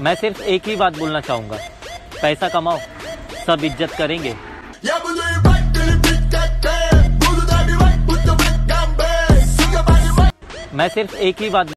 मैं सिर्फ़ एक ही बात बोलना चाहूँगा। पैसा कमाओ सब इज़्ज़त करेंगे। मैं सिर्फ़ एक ही बात